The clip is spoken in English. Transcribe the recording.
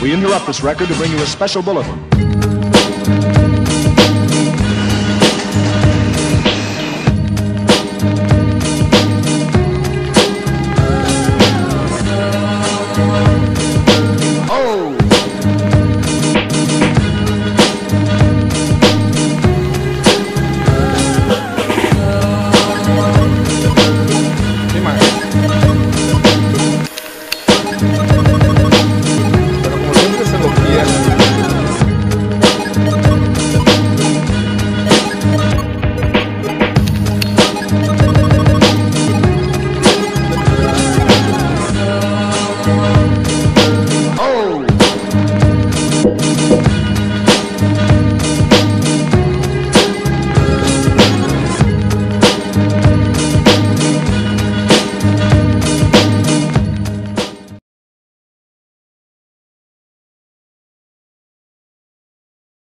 We interrupt this record to bring you a special bulletin.